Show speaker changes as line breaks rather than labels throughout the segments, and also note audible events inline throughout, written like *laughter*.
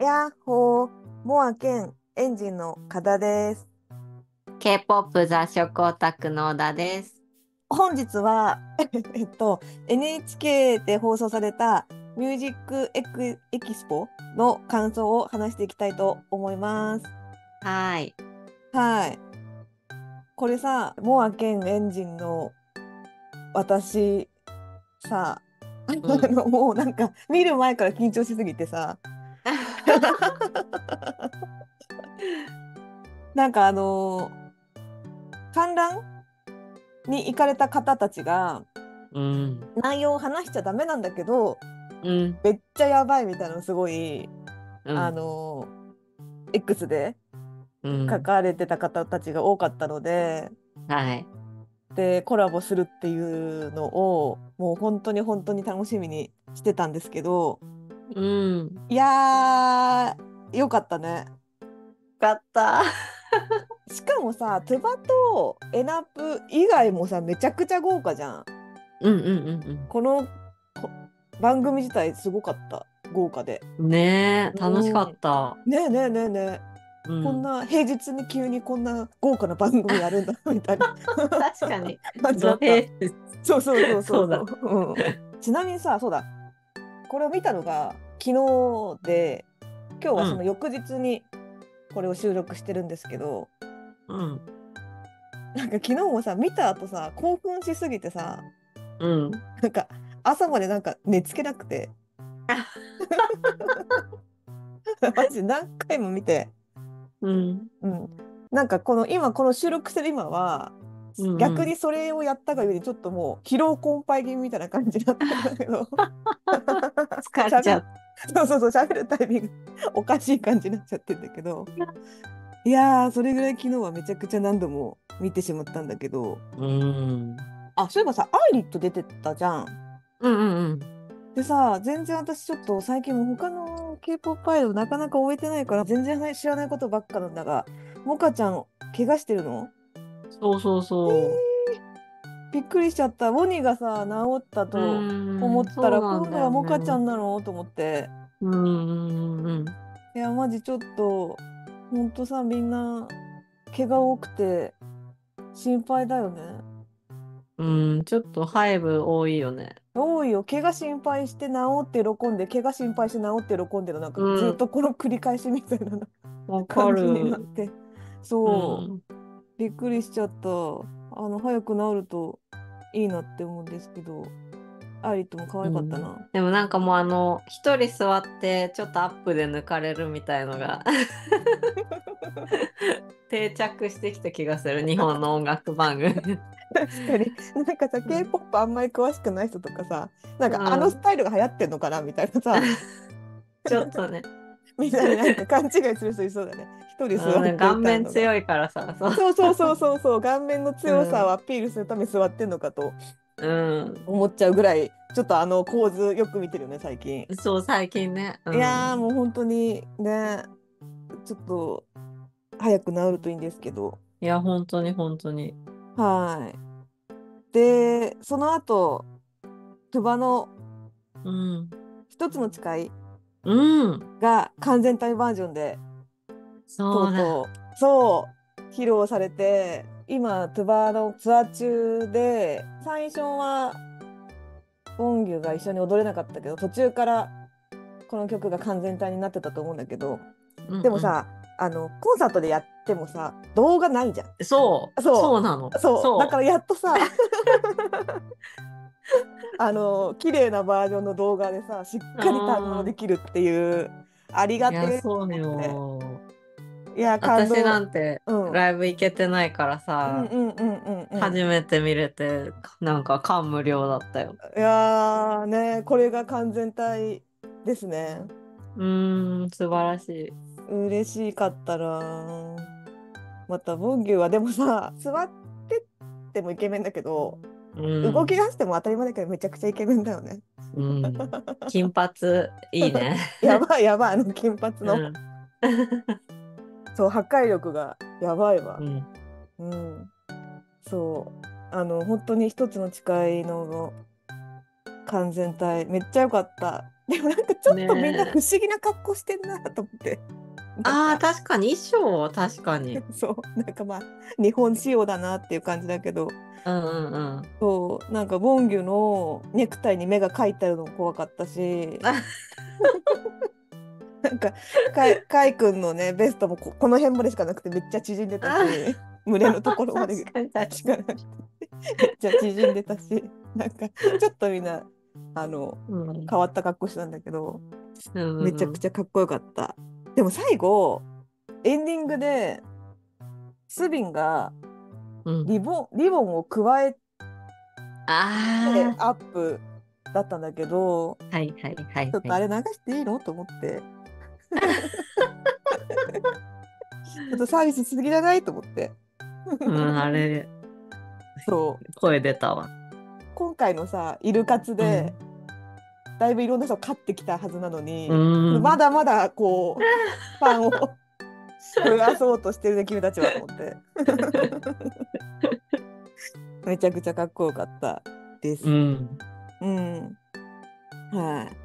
やっほー、モア兼エンジンのカダです。
K-POP 雑食オタクの小田です。
本日は、*laughs* えっと、NHK で放送されたミュージックエクエキスポの感想を話していきたいと思います。
はい。
はい。これさ、モア兼エンジンの私さ、*laughs* あのもうなんか見る前から緊張しすぎてさ、*laughs* なんかあのー観覧に行かれた方たちが
うん。
内容を話しちゃダメなんだけど
うん。
めっちゃやばいみたいなのすごい、
うん。
あのー X で
うん、
書かれてた方たちが多かったので、
はい。
でコラボするっていうのをもう本当に本当に楽しみにしてたんですけど
うん。
いやーよかったね。
よかった。*laughs*
しかもさトゥバとエナプ以外もさめちゃくちゃ豪華じゃん。
うんうん
このこ番組自体すごかった豪華で。
うん。ねえ、楽しかった。
ねえねえねえねえ、
うん、
こんな平日に急にこんな豪華な番組やるんだ *laughs* みたいな
確かに。*laughs*
そうそうそうそう
そうだ
うん、ちなみにさそうだこれを見たのが昨日で今日はその翌日にこれを収録してるんですけど、
うん。
なんか昨日もさ見た後さ興奮しすぎてさ
うん。
なんか朝までなんか寝つけなくて *laughs* マジ何回も見て、
うん。
うん、なんかこの今この収録してる今は
うんうん
逆にそれをやったがゆえにちょっともう疲労困憊気味みたいな感じになったんだけど
疲れちゃう。*laughs*
そうそうそう喋るタイミングおかしい感じになっちゃってんだけどいやーそれぐらい昨日はめちゃくちゃ何度も見てしまったんだけど
うん。
あそういえばさアイリット出てたじゃん。
うんうんうん。
でさ全然私ちょっと最近も他の K-POP アイドルなかなか終えてないから全然知らないことばっかなんだがモカちゃん怪我してるの？
そうそうそう。
びっくりしちゃった。モニがさ治ったと思
思
ったら今度はモカちゃんなのと思って。
うんうん。
いやマジちょっとほんとさみんな怪我多くて心配だよね。
うん、ちょっとハイブ多いよね。
多いよ。怪我心配して治って喜んで怪我心配して治って喜んでるなんか
うん。
ずっとこの繰り返しみたいな
わ
じになっ
る。
て。そう、
うん
びっくりしちゃった。あの、早く治るといいなって思うんですけど、アイリットも可愛かったな。
でもなんかもうあの一人座ってちょっとアップで抜かれるみたいのが *laughs* 定着してきた気がする日本の音楽番組。
確かに。なんかさ、K-POP あんまり詳しくない人とかさ、なんか
うん
あのスタイルが流行ってんのかなみたいなさ、*laughs*
ちょっとね、*laughs*
みたいななんか勘違いする人いそうだね。一人座って
うん顔面
い。
強いからさ、そう
そうそうそうそう顔面の強さをアピールするために座ってんのかと
うん、
思っちゃうぐらい、ちょっとあの構図よく見てるよね、最近。
そう最近ね。うん
いやーもう本当にね、ちょっと早く治るといいんですけど。
いや本当に本当に。
はい。で、その後、トゥバの
うん、
一つの誓い
うん、
が完全体バージョンでと
そう。
とう、そう、披露されて、今、トゥバのツアー中で、最初は、ボンギュが一緒に踊れなかったけど、途中からこの曲が完全体になってたと思うんだけど、
うん
でも、さ、あの、コンサートでやってもさ、動画ないじゃん。
そう
そう
なの。
そうだからやっとさ *laughs* あの綺麗なバージョンの動画でさしっかり堪能できるっていうありが
い
てえ
やそうよ。
いや感動
私なんて
うん
ライブ行けてないから
うん
さ、初めて見れてなんか感無量だったよ。
いやーねこれが完全体ですね
うーん素晴らしい。
嬉しかったなまたボンギュはでもさ座ってってもイケメンだけど、
うん、
動き出しても当たり前だけどめちゃくちゃイケメンだよね。
うん、*laughs* 金髪いいね。
やばいやばいあの金髪の、
うん。
そう破壊力がやばいわ。
う、ん。
うん、そうあの本当に一つの誓いの完全体。めっちゃ良かった。でもなんかちょっとみんな不思議な格好してんなと思って。
ああ、確かに衣装は確かに。*laughs*
そうなんかまあ日本仕様だなっていう感じだけど。
うんうんうん。
そうなんかボンギュのネクタイに目が描いてあるのも怖かったし。
あ *laughs*
なんかかいかいくんのねベストもここの辺までしかなくてめっちゃ縮んでたし *laughs* 胸のところまで。しかなくて。めっちゃ縮んでたし。なんかちょっとみんなあの
うん。
変わった格好してたんだけど
うんうん。
めちゃくちゃかっこよかった。でも最後エンディングでスビンが
うん。
リボンリボンを加えて
あ
アップだったんだけど
あ、はいはいはい。
ちょっとあれ流していいの？と思って。*laughs* ちょっとサービスしすぎじゃない？と思って。
うん、あれ、
そう。
声出たわ。
今回のさイルカツで、だいぶいろんな人勝ってきたはずなのに、
うん。
まだまだこう *laughs* ファンを増やそうとしてるね君たちはと思って *laughs* めちゃくちゃかっこよかったです。
うん。
うん。はい。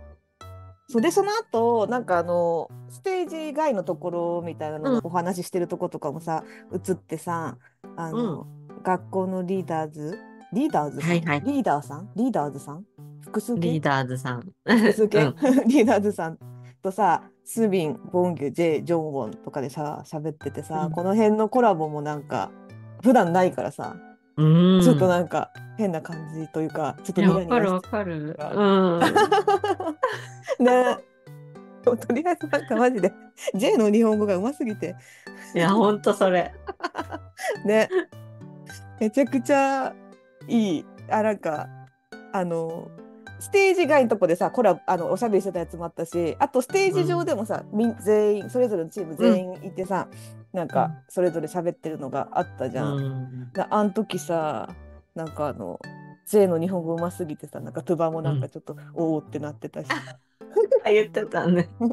そうでその後なんかあのステージ外のところみたいなのお話ししてるとことかもさ、映ってさあの、学校のリーダーズ？リーダーズさん、
はいはい
リーダーさん？リーダーズさん？複数形
リーダーズさん。
複数形、
うん *laughs*
リーダーズさんとさスビンボンギュジェイジョンウォンとかでさ喋っててさ、
うん
この辺のコラボもなんか普段ないからさ、
うん。
ちょっとなんか変な感じというかちょっと
いや、
ニヤニヤし
わかるわかる。
あ
うん。*laughs*
ねとりあえずなんかマジで J の日本語がうますぎて
いや、ほんとそれ。*laughs*
ねめちゃくちゃいいあなんかあのステージ外のとこでさコラあのおしゃべりしてたやつもあったしあとステージ上でもさ、みん全員それぞれのチーム全員いてさ、なんかそれぞれ喋ってるのがあったじ
う
ゃん。
ん。
であん時さなんかあの J の日本語うますぎてさなんかトゥバもなんかちょっと、おおってなってたし。*laughs*
あ言ってたね。*laughs*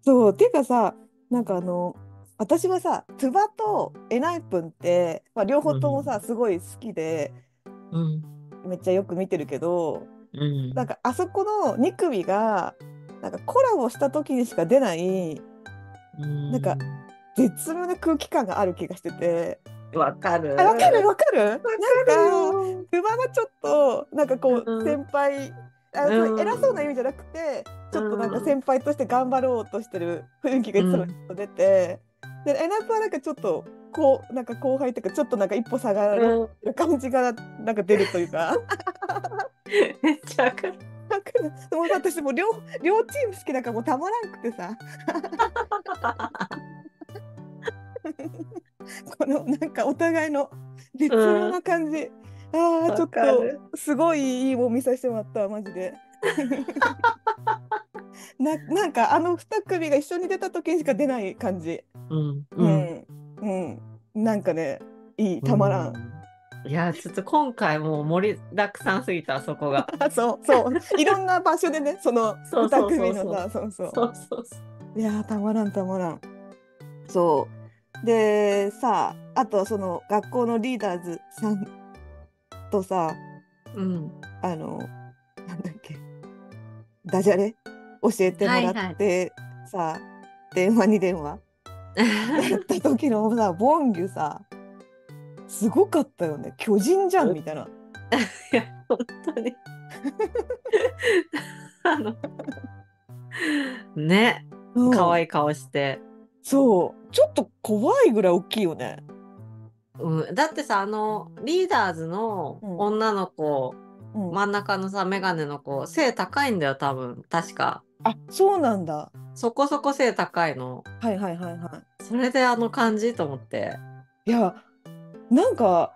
そうていうかさなんかあの私はさトゥバとエナイプンって、まあ、両方ともさ、すごい好きで
うん。
めっちゃよく見てるけど
うん。
なんかあそこの2組がなんかコラボした時にしか出ないなんか絶妙な空気感がある気がしてて。
わかる。
あわかる？わかる？なんか
よ。
トゥバはちょっとなんかこ
うん。
う先輩あ
うん。
そう偉そうな意味じゃなくてちょっとなんか先輩として頑張ろうとしてる雰囲気がいつもちょっと出て、でエナップはなんかちょっとこうなんか後輩とかちょっとなんか一歩下がる
うん。
感じがなんか出るというか。*laughs*
めっちゃわかる。
もう私も両両チーム好きだからもうたまらんくてさ *laughs* このなんかお互いの絶妙な感じ、ああちょっとすごいいいもん見させてもらったわマジで *laughs* ななんかあの2組が一緒に出た時にしか出ない感じ
うん。
う。ん、うんなんかねいいたまらん、
う。いや、ちょっと今回もう盛りだくさんすぎた、あそこが。
あ *laughs* そうそういろんな場所でねその2
そうそうそうそう
組のさそうそう
そうそうそう。
いやーたまらんたまらん。そうでさあとその学校のリーダーズさんとさ
うん。
あのなんだっけダジャレ？教えてもらって、さ電話に電話？やった時のさボンギュさすごかったよね巨人じゃんみたいな。*laughs*
いや、本当に。*laughs* あの、ね、
うん
可愛い顔して。
そうちょっと怖いぐらい大きいよね。
うん、だってさ、あの、リーダーズの
うん
女の子、
うん
真ん中のさ、メガネの子、背高いんだよ、多分。確か。
あそうなんだ。
そこそこ背高いの。
はいはいはいはい。
それであの感じと思って。
いやなんか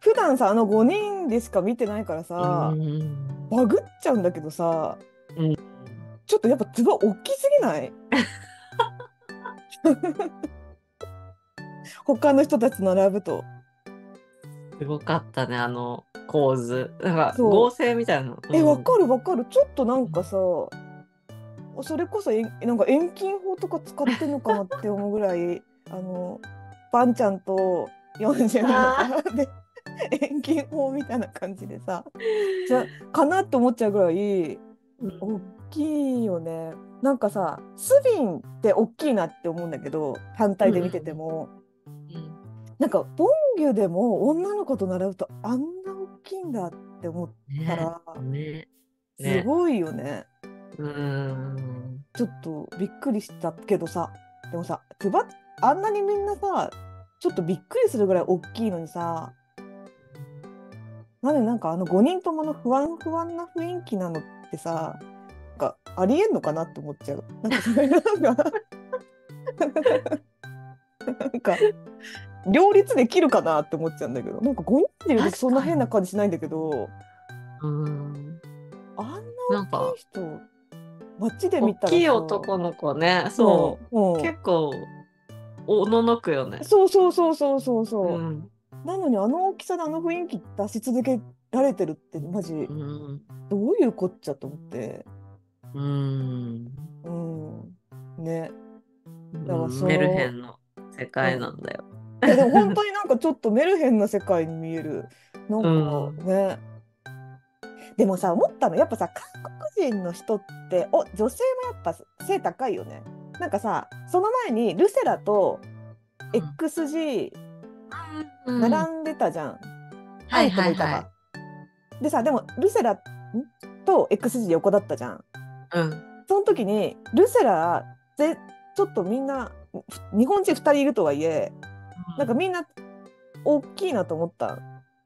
普段さあの5人でしか見てないからさ、
うん
バグっちゃうんだけどさ、
うん
ちょっとやっぱつば大きすぎない？*laughs* 他の人たち並ぶと。
すごかったね、あの構図。なんか
そう
合成みたいな。
えわか
る。
るわかるちょっとなんかさそれこそえなんか遠近法とか使ってんのかなって思うぐらい *laughs* あのバンちゃんと40
あ
で遠近法みたいな感じでさじゃかなって思っちゃうぐらい大きいよねなんかさスビンって大きいなって思うんだけど単体で見てても、なんかボンギュでも女の子と並ぶとあんな大きいんだって思ったら、
ね。
すごいよね。
うん。
ちょっとびっくりしたけどさでもさあんなにみんなさちょっとびっくりするぐらい大きいのにさなんでなんかあの5人ともの不安不安な雰囲気なのってさなんかありえんのかなって思っちゃう。なんかそれなんかなんか両立できるかなって思っちゃうんだけどなんか5人でいるとそんな変な感じしないんだけど
うん。
あんな大きい人街で見たらさ
大きい男の子ねそう。
うんうん。
結構おののくよね。
そうそうそうそうそうそう、
うん。
なのにあの大きさであの雰囲気出し続けられてるってマジ
うん。
どういうこっちゃと思って。
うん。
うん。ね。だからそう。
メルヘンの世界なんだよ
でも本当になんかちょっとメルヘンな世界に見える。なんかね、でもさ思ったのやっぱさ韓国人の人ってお女性もやっぱ背高いよね。なんかさその前にルセラと XG
うん。
並んでたじゃん、
はいはい
アントもい
は
でさでもルセラんと XG 横だったじゃん。
いうん。
その時にルセラでちょっとみんなふ日本人2人いるとはいえなんかみんな大きいなと思った？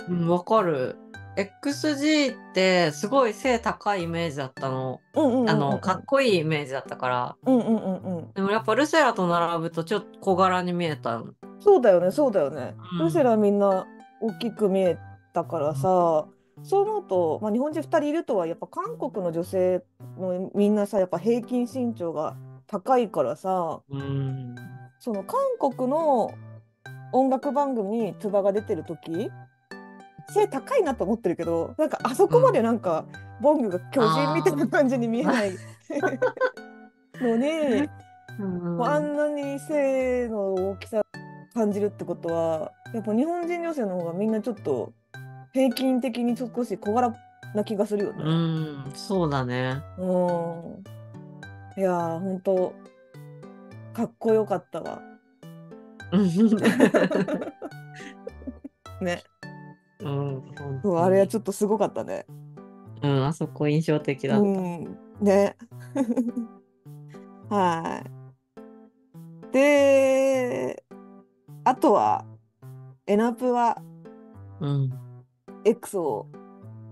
うんわかる。XG ってすごい背高いイメージだったの。
うんうんうんうん。
あのかっこいいイメージだったから。
うんうんうんうん。
でもやっぱルセラと並ぶとちょっと小柄に見えた
そうだよねそうだよね、
うん。
ルセラみんな大きく見えたからさ、そう思うと、まあ、日本人2人いるとはやっぱ韓国の女性のみんなさやっぱ平均身長が高いからさ
うん。
その韓国の音楽番組にトゥバが出てる時背高いなと思ってるけどなんかあそこまでなんか、ボングが巨人みたいな感じに見えないのに、*laughs* もうあんなに背の大きさ感じるってことはやっぱ日本人女性の方がみんなちょっと平均的に少し小柄な気がするよ
う
ね。
んそうだね
うん。いやー本当かっこよかったわ。ね。
うん
そうあれはちょっとすごかったね。
うんあそこ印象的だった
うん。ね。*laughs* はい。で、あとは、エナプは
うん。
X を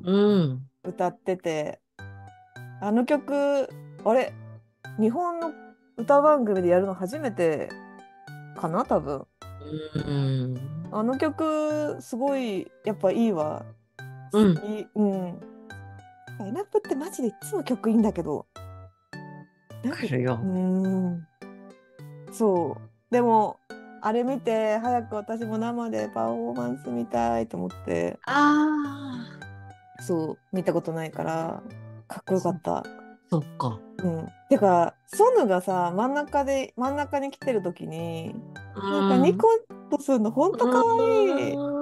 うん。
歌ってて、あの曲、あれ、日本の歌番組でやるの初めてかな、多分。
うん。
あの曲、すごい、やっぱいいわ。
うん
うん。エナプってマジでいつも曲いいんだけど。なんで
来るよ
う。ーんそうでもあれ見て早く私も生でパフォーマンス見たいと思って
ああ。
そう見たことないからかっこよかった。
そっか。
うん、てかソヌがさ真ん中で真ん中に来てる時になんかニコッとするのほんとかわいい。
うん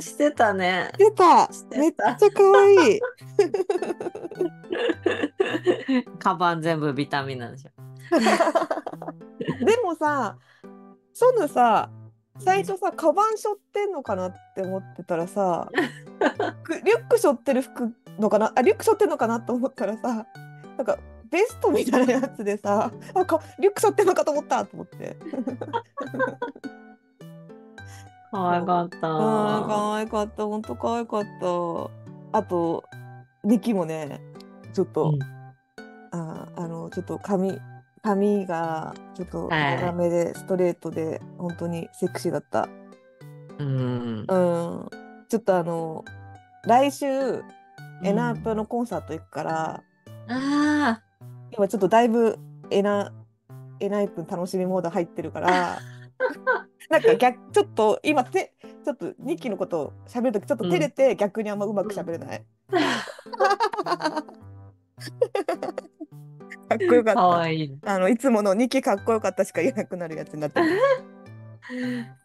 してたね。してた
めっちゃかわいい。
カバン全部ビタミンなんでしょ。
でもさソヌさ最初さカバン背負ってんのかなって思ってたらさ *laughs* くリュック背負ってる服のかなあリュック背負ってんのかなと思ったらさなんかベストみたいなやつでさあかリュック背負ってんのかと思ったと思って。
可愛かった。
可愛かった。本当可愛かった。あとニキもねちょっと、
うん。
あーあのちょっと髪髪がちょっと
はい。
長めでストレートで本当にセクシーだった。
うん。
うん、ちょっとあの来週エナープのコンサート行くから、
あ
今ちょっとだいぶエナエナイプ楽しみモード入ってるから *laughs* なんか逆ちょっと今てちょっと2期のことを喋るときちょっと照れて、逆にあんまうまく喋れない。*laughs* かっこよか
あ。
った。
可愛い。
あのいつもの2期かっこよかったしか言えなくなるやつになってる。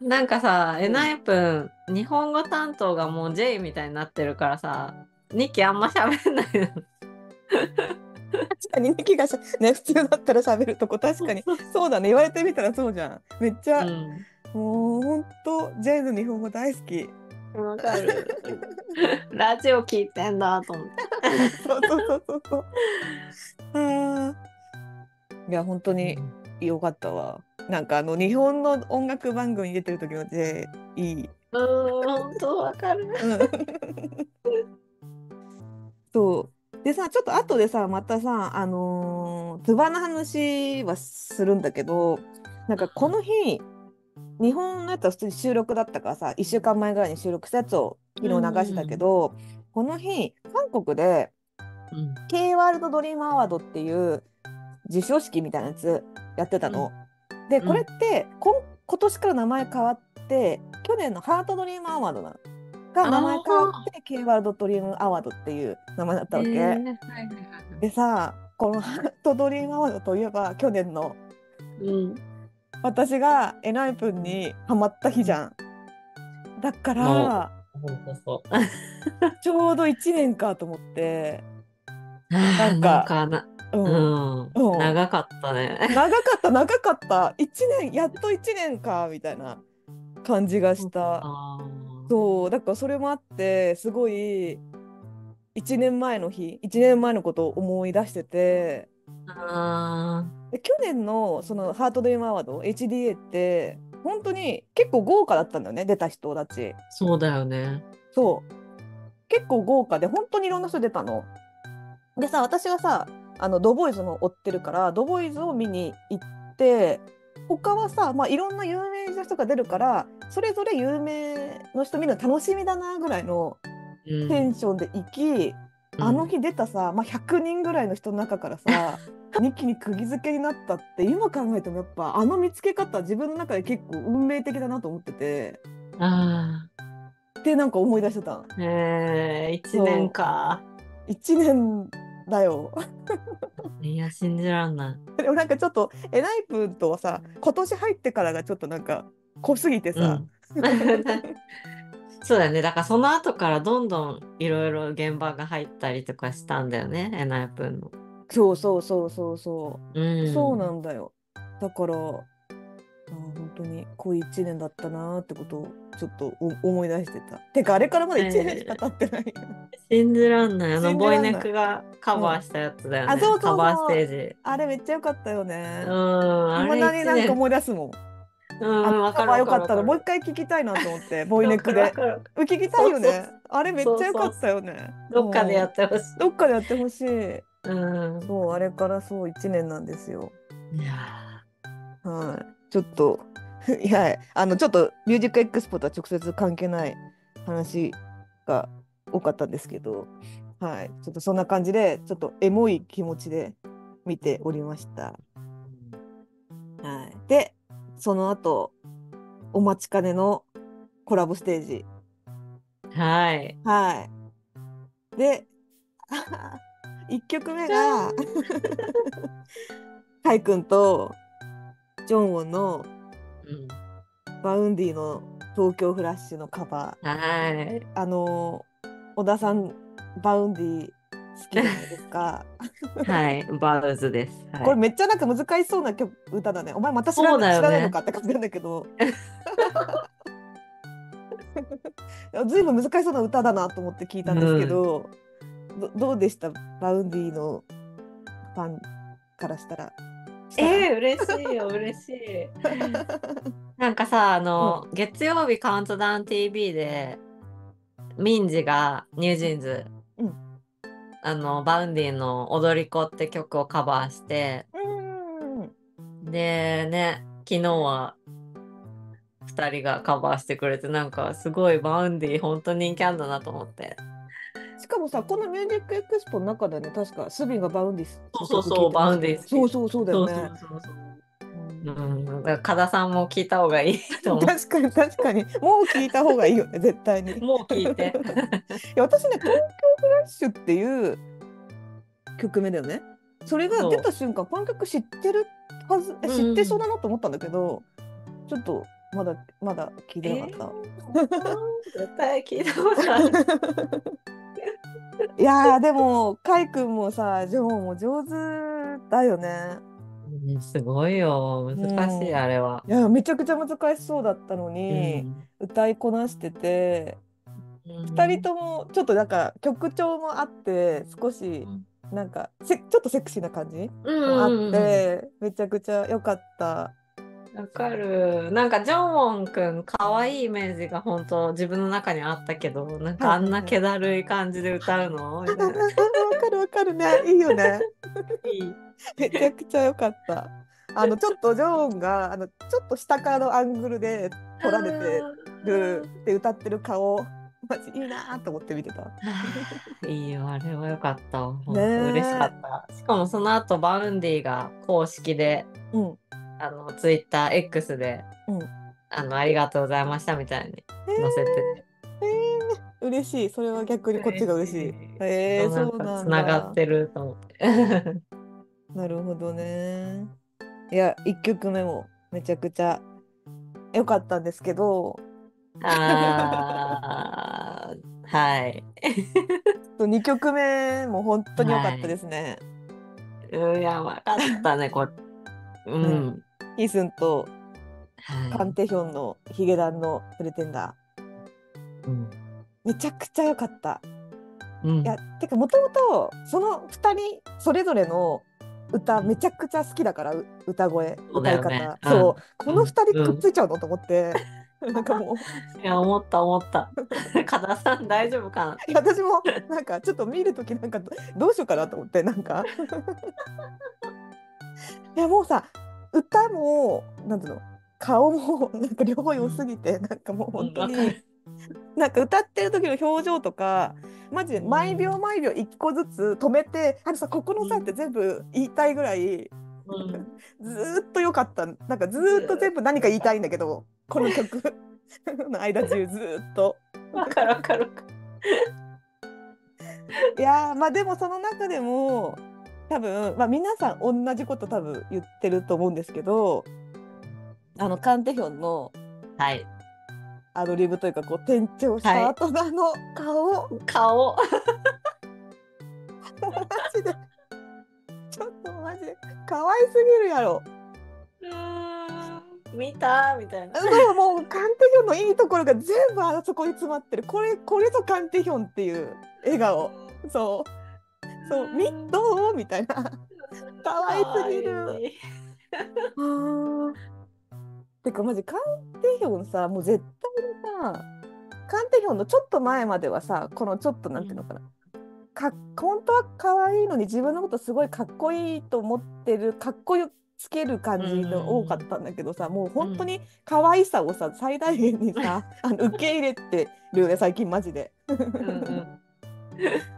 *laughs*
なんかさ、エナイプン、日本語担当がもう J みたいになってるからさ、ニキあんま喋んないの。
確かにミキがしゃね普通だったら喋るとこ確かに。そうだね言われてみたらそうじゃん。めっちゃ、
うん。
もうほんとジェイの日本語大好き。
わかる。*laughs* ラジオ聞いてんだと思って。
そうそうそうそうそう。あー。いや本当に良かったわ。なんかあの日本の音楽番組に出てる時の J いい。
うーん、本当わかる。
そうでさちょっと後でさまたさあのー、トゥバの話はするんだけどなんかこの日日本のやつは普通に収録だったからさ1週間前ぐらいに収録したやつを昨日流したけど、この日韓国で
うん。
K ワールドドリームアワードっていう授賞式みたいなやつやってたの。で
ん
これってこん今年から名前変わって去年のハートドリームアワードなのが名前変わって K ワールドドリームアワードっていう名前だったわけ。
えーはいはいはい
でさこのハ *laughs* ートドリームアワードといえば去年の
うん。
私がエナイプンにハマった日じゃん。だから。*laughs* ちょうど1年かと思って、
なん
かうん
うん、
うん
長かったね。
長かった長かった1年やっと1年かみたいな感じがしたそうだからそれもあってすごい1年前の日1年前のことを思い出してて。
あ
で去年のそのハートドリームアワード HDA って本当に結構豪華だったんだよね出た人たち。
ーそうだよね。
そう。結構豪華で本当にいろんな人出たの。でさ私はさあのドボーイズも追ってるからドボーイズを見に行って他はさ、まあ、いろんな有名な人が出るからそれぞれ有名の人見るの楽しみだなぐらいの
うん。
テンションで行き、あの日出たさ、まあ、100人ぐらいの人の中からさ *laughs* 2期に釘付けになったって今考えてもやっぱあの見つけ方自分の中で結構運命的だなと思ってて。
あ
ってなんか思い出してた。
ーえー、1年か。
1年だよ。*laughs*
いや、信じらんない。
でもなんかちょっとエナイプンとはさ今年入ってからがちょっとなんか濃すぎてさ、
うん *laughs* そうだよね。だからその後からどんどんいろいろ現場が入ったりとかしたんだよね、エナイプンの。
そうそうそうそうそう
うん、
そうなんだよ。だから、あー本当に濃い1年だったなーってことをちょっとお思い出してた。てか、あれからまだ1年しか経ってないよ。
信じらんない。あの、ボイネクがカバーしたやつだよね。
うんあそうそう
カバーステージ。
あれめっちゃ良かったよね
う。ん、あれ
に
1
なんか
年。
思い出すもん。
うん、
あの
わかる
カバー良かったの。もう一回聞きたいなと思って、*laughs* ボイネクで聞きたいよね。あれめっちゃ良かったよね。
どっかでや
っ
ってほしい。
どっかでやってほしい。
うん。
そう、あれからそう1年なんですよ。
いや
はい、ちょっと、*laughs* いや、あの、ちょっとミュージックエクスポとは直接関係ない話が多かったんですけど、はい、ちょっとそんな感じで、ちょっとエモい気持ちで見ておりました。はい、で、その後、お待ちかねのコラボステージ。
ーはい。
はい。で、*laughs* 1曲目が、*laughs* カイ君とジョンウォンの
うん
Vaundy の東京フラッシュのカバー。
はい。
あのー小田さん、 Vaundy 好きじゃないですか。
はい。バウズです。はい、
これめっちゃなんか難しそうな曲歌だね。お前また知らない,、知らないのかって感じなんだけど。*laughs* ずいぶん難しそうな歌だなと思って聞いたんですけど、どどうでした？ Vaundy のファンからしたら。
えー、嬉しいよ、嬉しい。*laughs* なんかさ、あの、月曜日カウントダウン TV で、ミンジが NewJeans、
うん
あの、 Vaundy の踊り子って曲をカバーして、
うん
でね、昨日は2人がカバーしてくれて、なんかすごい Vaundy 本当に人気あんだなと思って。
しかもさ、このミュージックエクスポの中でね、確かスビンが Vaundy 好き。
そうそうそう Vaundy
そうそうそうだよね。
そうそうそう
うん
うん、だから加田さんも聞いた方がいいと思う。
確かに確かにもう聞いた方がいいよね絶対に。い
もう聞いて。*laughs*
や私ね「東京フラッシュ」っていう曲名だよね。それが出た瞬間この曲知ってるはずえ
うん
知ってそうだなと思ったんだけど、ちょっとまだまだ聞いてなかっ
絶対聞いたことある。
た。*laughs* いやーでもカイ君もさジョーも上手だよね。
うんすごいよ。難しい、
うん
あれは。
いやめちゃくちゃ難しそうだったの
う
に、
ん
歌いこなしてて
うん
2人ともちょっとなんか曲調もあって少しなんかせちょっとセクシーな感じ
うん
もあってめちゃくちゃ良かった。
わかる。なんかジョンウォンくん可愛いイメージが本当自分の中にあったけど、なんかあんな気だるい感じで歌うの？みたいな。
わかるわかるねいいよね。
いい
めちゃくちゃ良かった。あのちょっとジョーンがあのちょっと下からのアングルで撮られてるで歌ってる顔マジいいなと思って見てた。
いいよ、あれは良かった。本当嬉しかった。しかもその後 Vaundy が公式で、
うん。
あの、ツイッター X で、
うん
あの、ありがとうございましたみたいに載せてて。
嬉しい。それは逆にこっちが嬉しい。えー、そうなんだ。
つながってると思って。*laughs*
なるほどね。いや1曲目もめちゃくちゃ良かったんですけど
あー *laughs* はい。
2曲目も本当に良かったですね。
うん、やばかったね、こうん。
うんヒスンとカン
は
テヒョンのヒゲダンのプレテンダー。
い。うん。
めちゃくちゃ良かった。
うん。
いやてかもともとその2人それぞれの歌めちゃくちゃ好きだからう歌声歌い方。そう。この2人
うん
くっついちゃうの、と思って。なんかもう。*laughs*
いや、思った、思った。*laughs* 加田さん、大丈夫かな？*laughs* い
や私もなんかちょっと見る時なんかどどうしようかなと思ってなんか。いやもうさ歌もなんていうの？顔もなんか両方良すぎて、なんかもう本当に、なんか歌ってる時の表情とかマジで毎秒毎秒一個ずつ止めて、あのさここのさって全部言いたいぐらい
うん。
ずーっと良かった。なんかずーっと全部何か言いたいんだけどこの曲。*laughs* の間中ずーっと。
わかるわかる。
いやーまあでもその中でも多分、まあ、皆さん同じこと多分言ってると思うんですけどあのカンテヒョンの
はい。
アドリブというかこう転調した後のあの顔、
顔。
マジでちょっとマジで可愛すぎるやろ。
見たみたいな。
そうもうカンテヒョンのいいところが全部あそこに詰まってるこれこれぞカンテヒョンっていう笑顔そうそうみどう？みたいな。*laughs* 可愛すぎる。てかマジカンテヒョンさもう絶対にさカンテヒョンのちょっと前まではさこのちょっとなんていうのかな、か本当は可愛いのに自分のことすごいかっこいいと思ってるかっこよつける感じの多かったんだけどさ、もう本当に可愛さをさ最大限にさあの受け入れてるよね最近マジで。
うんうん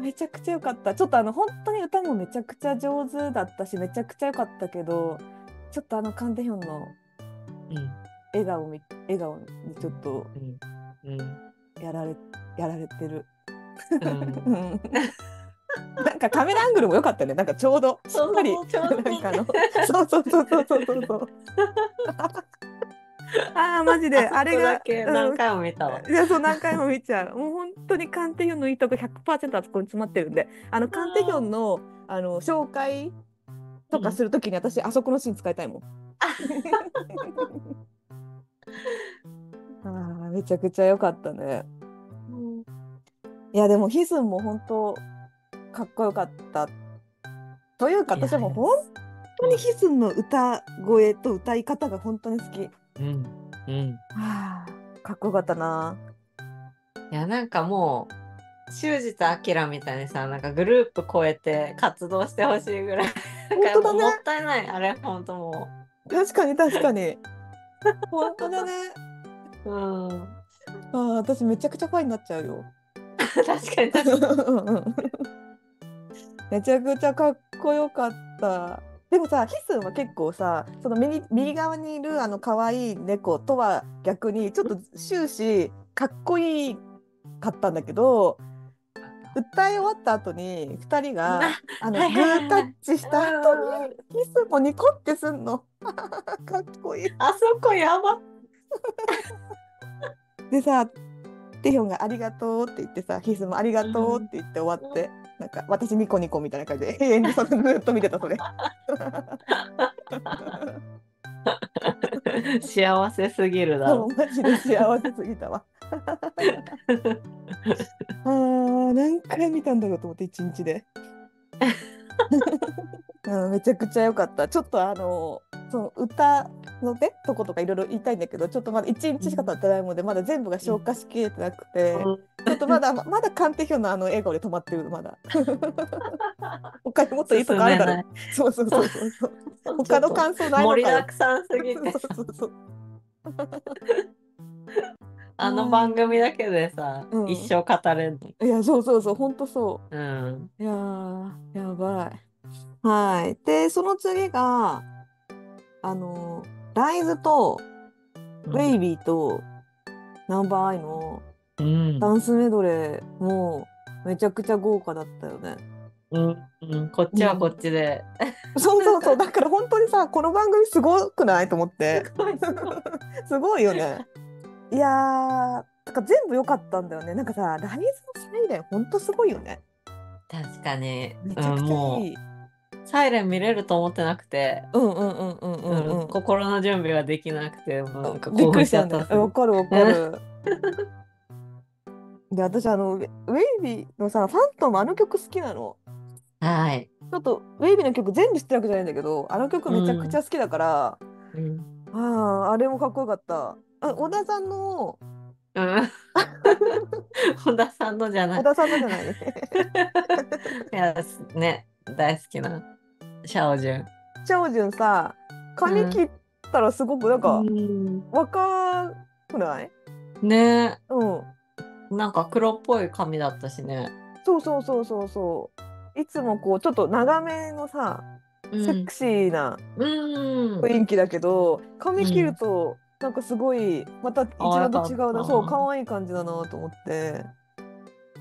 めちゃくちゃ良かった。ちょっとあの本当に歌もめちゃくちゃ上手だったしめちゃくちゃ良かったけどちょっとあのカンテヒョンの
うん。
笑顔み笑顔にちょっと
うん。うん。
やられやられてる。
うん。
う *laughs* んなんかカメラアングルも良かったね。なんかちょうどし
そう
っかりなんかあのそうそうそうそうそうそうそう。*laughs* ああマジであれが
何回も見たわ。
いやそう何回も見ちゃう。*laughs* もう本当にカンテヒョンのいいとこ100%あそこに詰まってるんで、あのカンテヒョンのあの紹介とかするときに私、あそこのシーン使いたいもん。*laughs* あーめちゃくちゃ良かったね。いやでもヒスンも本当かっこよかった。というか私はもう本当にヒスンの歌声と歌い方が本当に好き。
うんうん。
はあ、かっこよかったな。
いやなんかもう修二とアキラみたいにさなんかグループ超えて活動してほしいぐらい
本当だね
もったいないあれ本当も
確かに確かに。*laughs* 本当だね。
ううん
ああ私めちゃくちゃファンになっちゃうよ。*laughs*
確かに確かに
めちゃくちゃかっこよかった。でもさ、ヒスンは結構さ、その右右側にいるあの可愛い猫とは逆にちょっと終始かっこいいかったんだけど、歌い終わった後に2人が
あ
あのグータッチした後にキスもニコってすんの。*laughs* かっこいい。
あそこやば。
でさ、テヒョンがありがとうって言ってさ、ヒスもありがとうって言って終わって、なんか私ニコニコみたいな感じで永遠にそのずっと見てたそれ。*laughs*
幸せすぎるだろ
そうマジで幸せすぎたわ。*laughs* あー何回見たんだろうと思って一日で。*laughs* うん、めちゃくちゃ良かった。ちょっとあのその歌のねとことかいろいろ言いたいんだけどちょっとまだ1日しか経ってないのでまだ全部が消化しきれてなくて、ちょっとまだま *laughs* まだカンテヒョンのあの笑顔で止まってるまだ。*laughs* 他にもっといいとこあるだろう。そうそうそうそうそう。*laughs* 他の感想ないの
盛りだくさんすぎて
そうそうそう
あの番組だけでさ、
うん
一生語れんの。
いやそうそうそう本当そう。
うん。
いやー、やばい。はい。で、その次が、あの、ライズと、ウェイビーと、ナンバーアイの
うん。
ダンスメドレーも、めちゃくちゃ豪華だったよね。
うん。うん。こっちはこっちで。
そうそうそう。だから本当にさ、この番組すごくないと思って。
すごい
よね。いやー、だから全部良かったんだよね。なんかさ、ライズのサイレン、本当すごいよね。
確かに。
めちゃくちゃいい。
う、サイレン見れると思ってなくて、
うんうんうんうんうんうん。
うん心の準備ができなくて、もうなんか
びっく
興奮しちゃ。った。
えわかるわかる。*laughs* で、私あのウェイビーのさ、ファントムあの曲好きなの。
はい。
ちょっとウェイビーの曲全部知ってるわけじゃないんだけど、あの曲めちゃくちゃ好きだから、
うん。
ああ、あれもかっこよかった。あ、小田さんの、
うん。*laughs* 小田さんのじゃない
小。田さんのじゃない。*laughs*
いや、ね、大好きな。シャオジュン。
チャオジュンさ、髪切ったらすごくなんか
うん
若くない？
ね
うん。
なんか黒っぽい髪だったしね。
そうそうそうそうそう。いつもこうちょっと長めのさ、
うん
セクシーな
うん。
雰囲気だけど、髪切るとなんかすごいまた一度と違うな、そう可愛い感じだなと思って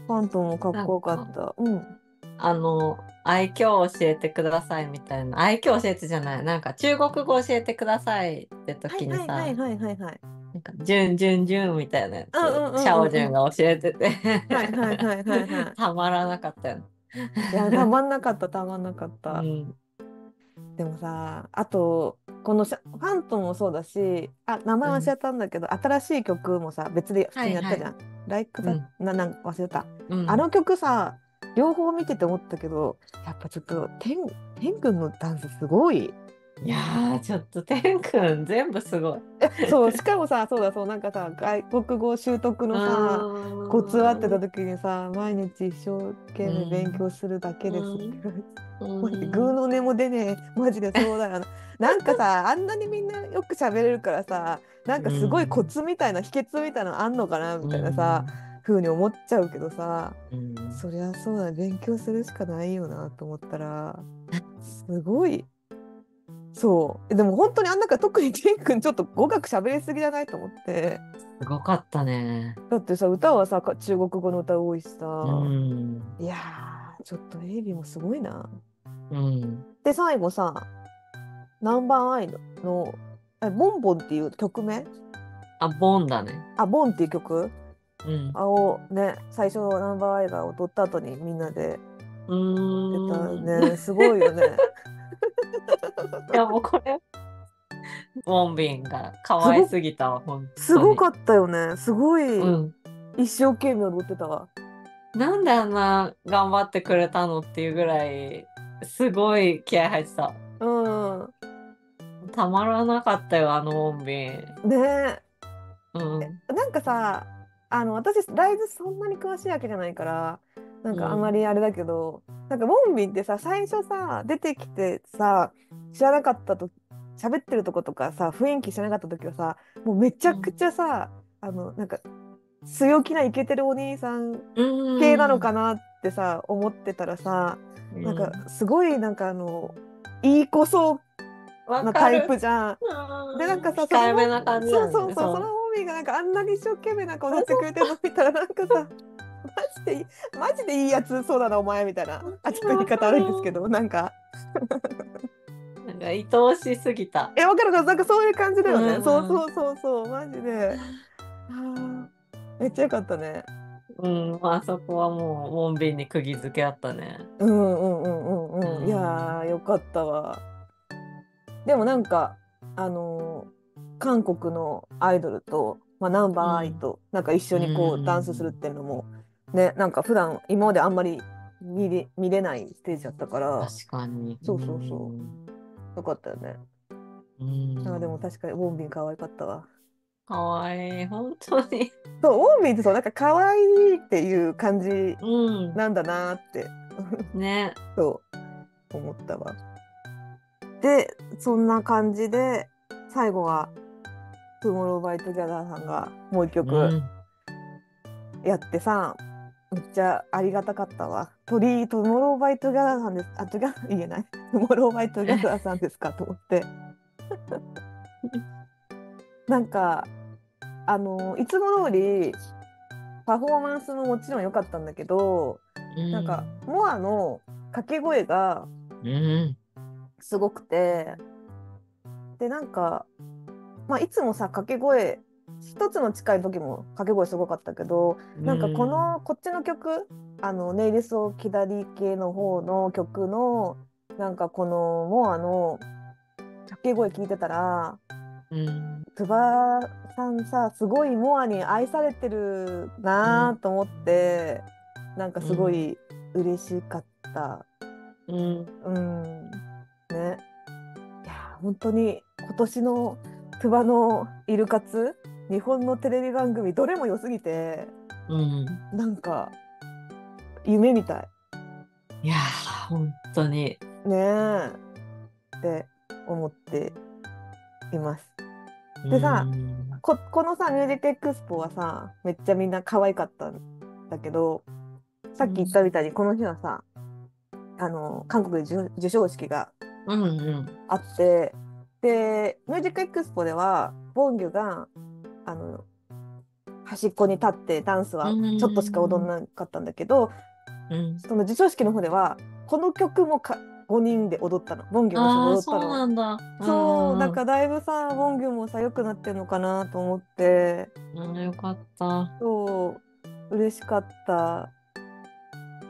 ファントムもかっこよかったうん
あの、愛嬌教えてくださいみたいな。愛嬌教えてじゃない。なんか中国語教えてくださいって
はい
時にさ、
はいはいはいはいはい
なんか、ジュンジュンジュンみたいなやつ、
うんうんうんうん。
シャオジュンが教えてて、
はいはいはいはいはい。
たまらなかったよね。
いやたまんなかったたまんなかった、
うん。
でもさあとこのファントムもそうだしあ名前忘れたんだけど、新しい曲もさ別で普通にやったじゃん「ライクだ、ななん忘れた。
うん。
あの曲さ両方見てて思ったけどやっぱちょっと天天君のダンスすごい
いやー、ちょっと、てんくん、全部すごい。
そうしかもさそうだそうなんかさ外国語習得のさコツあってた時にさ毎日一生懸命勉強するだけです。*laughs* って言われて、
う
の音も出ねえ。マジでそうだよな。*laughs* なんかさあんなにみんなよく喋れるからさなんかすごいコツみたいな秘訣みたいなのあんのかなみたいなさ、風に思っちゃうけどさ
うん。
そりゃそうだ勉強するしかないよなと思ったら *laughs* すごいそうでも本当にあん中特にジンくんちょっと語学喋りすぎじゃないと思って
すごかったね。
だってさ歌はさか中国語の歌多いしさ、
うん。
いやーちょっとエイビーもすごいな。
うん。
で最後さ「ナンバーアイの」のえボンボンっていう曲名？
あ、ボンだね。
あボンっていう曲？
うん。
あをね最初ナンバーアイが踊った後にみんなで出た
ん。
ねすごいよね。*laughs*
いや、もうこれ、ボンビンが可愛すぎたわ、ほんとに。
すごかったよねすごい
うん。
一生懸命踊ってたわ。
なんであんな頑張ってくれたのっていうぐらい、すごい気合入ってた。
うん
たまらなかったよ、あのボンビン。
ね
うん。
なんかさあの私ライズそんなに詳しいわけじゃないからなんか
うん
あまりあれだけど、なんかボンビンってさ最初さ出てきてさ知らなかったと喋ってるとことかさ雰囲気知らなかった時はさもうめちゃくちゃさ、あのなんか強気なイケてるお兄さん
うん
系なのかなってさ、思ってたらさ、なんかすごいなんかあのいい子そうなタイプじゃん。
うん
でなんかさ
控えめな感じ
そうんそうそう。そのモミがなんかあんなに一生懸命なんか踊ってくれてるの見たらなんかさマジでいいマジでいいやつそうだなお前みたいなあちょっと言い方悪いんですけどなんか
なんか愛おしすぎた。
え、わかるかなんかそういう感じだよね。
うん
そうそうそうそう、マジで。めっちゃよかったね。
うん、あそこはもう、モンビンに釘付けあったね。
うんうんうんうんうん。
うん
いやー、よかったわ。でもなんか、あのー韓国のアイドルと、まあ、ナンバーアイと、なんか一緒にこ
うん
う、ダンスするっていうのも、ね、なんか普段今まであんまり見れ見れないステージだったから、
確かに。
そうそうそうよかったよね。
うん。
あーでも確かにウォンビン可愛かったわ。
かわいい、本当に。
そう、ウォンビンってそう、なんか可愛いっていう感じ
うん。
なんだなーって、
ね。*laughs*
そう思ったわ。で、そんな感じで、最後は、 TOMORROW X TOGETHER さんがもう一
う
曲
ん。
やってさ、めっちゃありがたかったわ。トリ、TOMORROW X TOGETHER さんです。あ、違う、言えない。*laughs* TOMORROW X TOGETHER さんですかと思って。*laughs* なんか、あの、いつも通り、パフォーマンスももちろん良かったんだけど、なんか、 MOA の掛け声が
うん。
すごくて、で、なんか、まあ、いつもさ、掛け声、一つの近い時も掛け声すごかったけど、なんかこの、こっちの曲、あの、ネイリスを左系の方の曲の、なんかこのモアの掛け声聞いてたら、
うん。
トゥバさんさ、すごいモアに愛されてるなぁと思って、なんかすごい嬉しかった。
うん。
うん。ね。いやー、本当に今年のトゥバのイルカツ、日本のテレビ番組どれも良すぎて、
うん。
なんか夢みたい。
いやー、本当に。
ねえ。って思っています。でさ
うん
ここのさ、ミュージックエクスポはさ、めっちゃみんな可愛かったんだけど、さっき言ったみたいにこの日はさ、あの、韓国で授授賞式が
うんうん。
あって、で、ミュージックエクスポでは、ボンギュが、あの、端っこに立ってダンスはちょっとしか踊らなかったんだけど、
うん。
その授賞式の方では、この曲もか5人で踊ったの。ボンギュ
ああ、
も踊ったの。
なんだ。
そう、なん
か。
かだいぶさ、ボンギュもさ、良くなってんのかなと思って、
うん、よかった。
そう、嬉しかった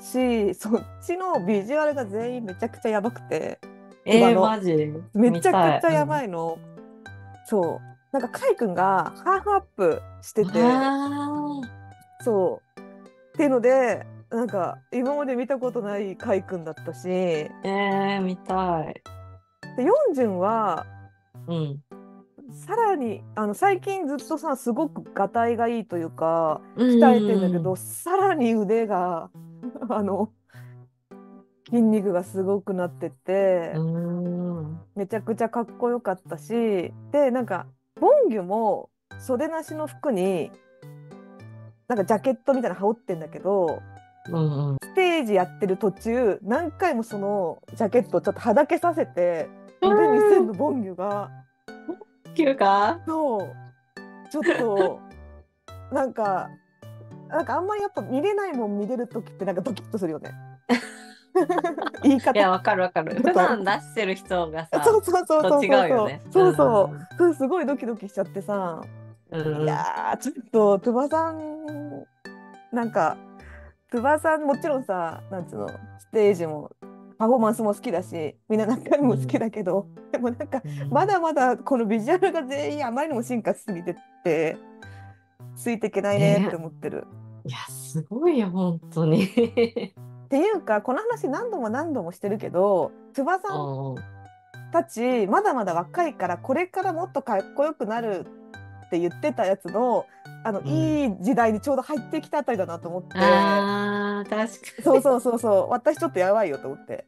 し、そっちのビジュアルが全員めちゃくちゃやばくて、
えー、マジ？
めちゃくちゃや
い。
ばいの。そう。なんか、カイ君がハーフアップしてて、
あ
そう。っていうので、なんか、今まで見たことないカイ君だったし、
えー、見たい。
ヨンジュンは、
うん。
さらに、あの、最近ずっとさ、すごくがたいがいいというか、
鍛
鍛えてんだけど、さらに腕が、*laughs* あの、筋肉がすごくなってて、
うん。
めちゃくちゃかっこよかったし、で、なんか、ボンギュも袖なしの服に、なんかジャケットみたいなの羽織ってんだけど、
うんうん。
ステージやってる途中、何回もそのジャケットをちょっとはだけさせて、腕見せんの、ボンギュが。
休暇
そう、ちょっと、なんか、なんかあんまりやっぱ見れないもん見れるときってなんかドキッとするよね。*laughs* *laughs* 言い
いや、
方。
わかるわかる。普段出してる人がさ、
そうそうそうそうそう。
と違うよね。
そうそう。そうすごいドキドキしちゃってさ。
うん。うん
いやー、ちょっと、トゥバさん、なんか、トゥバさん、もちろんさ、なんつうの、ステージも、パフォーマンスも好きだし、みんな中身も好きだけど、でもなんか、まだまだこのビジュアルが全員あまりにも進化しすぎてって、ついていけないねって思ってる。
いや、すごいよ、本当に。
っていうか、この話何度も何度もしてるけど、トゥバさん
うん
たち、まだまだ若いから、これからもっとかっこよくなるって言ってたやつの、あの、
うん
いい時代にちょうど入ってきたあたりだなと思って。
あー、確かに。
そうそうそうそう、私ちょっとやばいよと思って。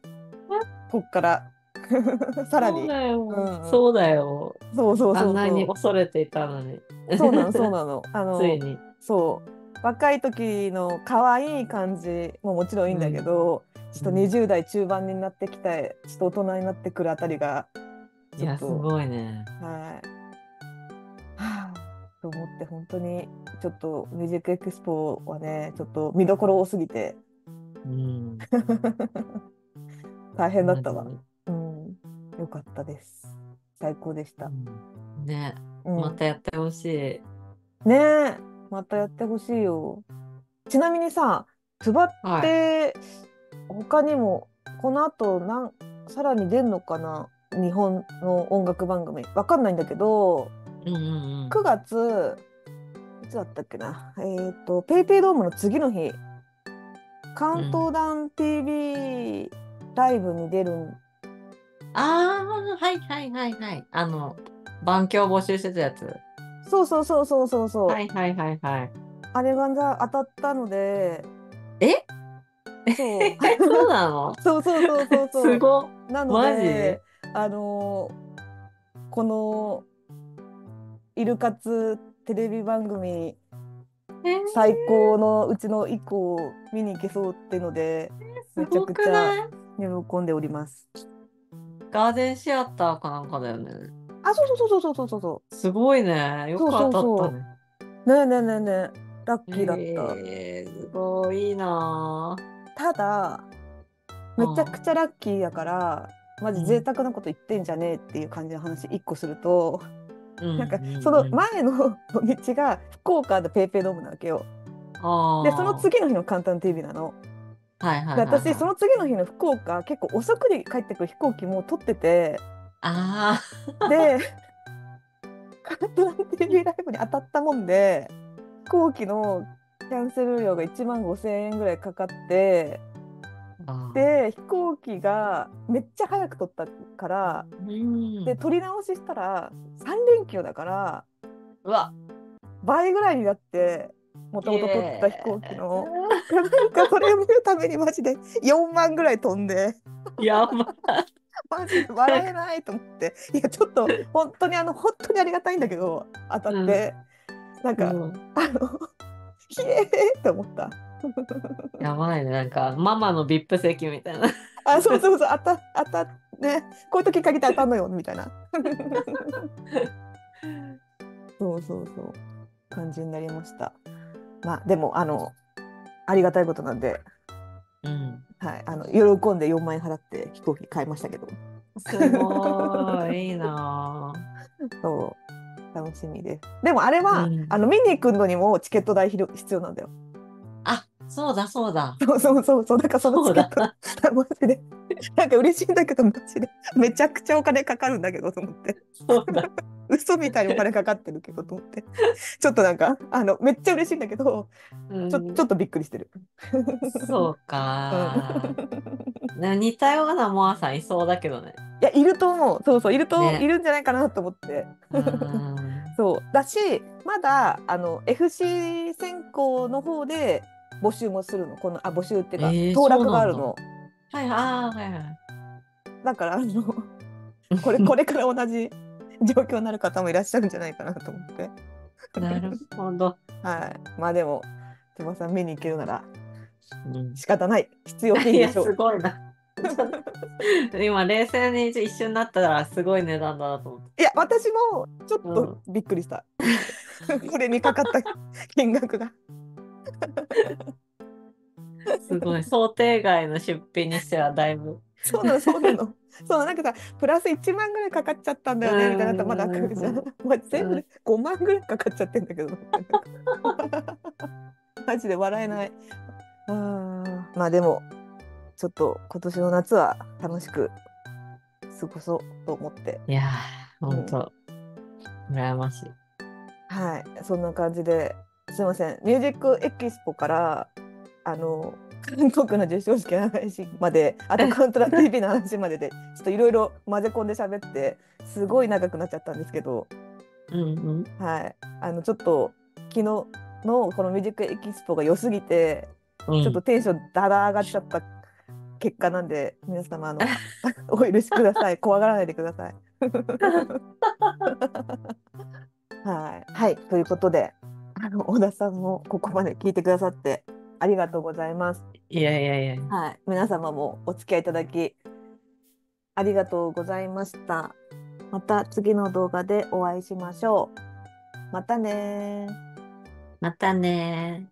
こっから。*laughs* さらに。
そうだよ。そうだよ。
そうそうそう
あんなに
そ
恐れていたのに。
う。そうなの、そうなの。あの
つ、いに。
そう。若い時の可愛い感じももちろんいいんだけど、ちょっと20代中盤になってきた、ちょっと大人になってくるあたりが、
いや、すごいね。
はい。はあ、と思って、本当に、ちょっとミュージックエクスポはね、ちょっと見どころ多すぎて、
うん。*laughs*
大変だったわ。うん。よかったです。最高でした。
うんね、
うん
またやってほしい。
ねえ、またやってほしいよ。ちなみにさ、トゥバっ
はい。
て他にもこの後なんさらに出んのかな日本の音楽番組わかんないんだけど
うんうんうん。
9月いつだったっけなえっ、とペイペイドームの次の日カウントダウン TV ライブに出るん
ああ、はいはいはいはい。あの、番響募集してたやつ。
そうそうそうそうそうそう、
はいはいはいはい。
あれが当たったので。
え？
そう。
え、*laughs* そうなの？*laughs*
そうそうそうそうそう。
すごっ。
なの
マジ？
で、あのーこのイルカツテレビ番組
え
最高のうちの一個を見に行けそうってので
すごくない？
喜んでおります。
ガーデンシアターかなんかだよね。
あ、そうそうそうそうそうそうそ
すごいね。よく当たったね。
う。ねえねえねえねえ、ラッキーだった。
えー、すごいな
ただめちゃくちゃラッキーやから、マジ贅沢なこと言ってんじゃねえっていう感じの話一個すると、
ぁ。
なんか
うう
その前の土日が福岡でペイペイドームなわけよ。でその次の日の簡単 TV なの。
はいはい
で
はいはい、
私その次の日の福岡結構遅くに帰ってくる飛行機もう取ってて
あ
で簡単 TV ライブに当たったもんで飛行機のキャンセル料が1万5,000円ぐらいかかって
あ。
で飛行機がめっちゃ早く取ったから
うん、
で取り直ししたら3連休だから
うわ、
倍ぐらいになってもともと取った飛行機の。なんかそれを見るためにマジで4万ぐらい飛んで。
やばい。
マジで笑えないと思って。いやちょっと本当にあの本当にありがたいんだけど当たって、なんか、
うん。
あのひえーって思った。
やばいね。なんか、ママの VIP 席みたいな。
あそうそうそう。当た当たねこういう時限って当たんのよみたいな。*laughs* そうそうそう。感じになりましたまあでもあのありがたいことなんで、
うん。
はい、あの喜んで4万円払って飛行機買いましたけど。
すごい、いいな。*laughs*
そう。楽しみです。でもあれは、
うん。
あの見に行くのにもチケット代必要なんだよ。
あ、そうだそうだ。
そうそうそうそうだからそのチケッ
だ。
トマジでなんか嬉しいんだけどマジでめちゃくちゃお金かかるんだけどと思って
そうだ。
嘘みたいにお金かかってるけどと思ってちょっとなんかあのめっちゃ嬉しいんだけど
うん
ちょちょっとびっくりしてる。
そうか。ね似たようなモアさんいそうだけどね。
いやいると思うそうそういると、
ね
いるんじゃないかなと思って
うん *laughs*
そうだしまだあの FC 選考の方で募集もするの。このあ募集っていうか、
えー
登録があるの。
はいあーはいはい。
だからあのこれ *laughs* これから同じ状況になる方もいらっしゃるんじゃないかなと思って。
なるほど。
はい。まあでも手羽さん見に行けるなら
うん。
仕方ない。必要
いや、
品でしょう。
すごいな。*laughs* 今、冷静に一瞬になったら、すごい値段だなと思っ
いや私もちょっとびっくりした、これにかかった金額が。
た。すごい。想定外の出費にしてはだいぶ。
そうなのそうなの。そうなんかさプラス1万ぐらいかかっちゃったんだよねみたいなったらまだ来るじゃん、まあ、全部で5万ぐらいかかっちゃってんだけど。マジで笑えない。まあでもちょっと今年の夏は楽しく過ごそうと思って。
いやー、ほん。と、羨ましい。
はい。そんな感じですいません。ミュージックエキスポからあの韓国の授賞式の話まであとカウントラ TV の話まででちょっといろいろ混ぜ込んで喋ってすごい長くなっちゃったんですけど。
うんうん。
はい。あのちょっと昨日のこのミュージックエキスポが良すぎて
うん。
ちょっとテンションだだ上がっちゃった結果なんで皆様あの *laughs* お許しください。怖がらないでください。*laughs* はい、はい、ということであの小田さんもここまで聞いてくださってありがとうございます。
いやいやいや。
はい、皆様もお付き合いいただきありがとうございました。また次の動画でお会いしましょう。またねー。
またねー。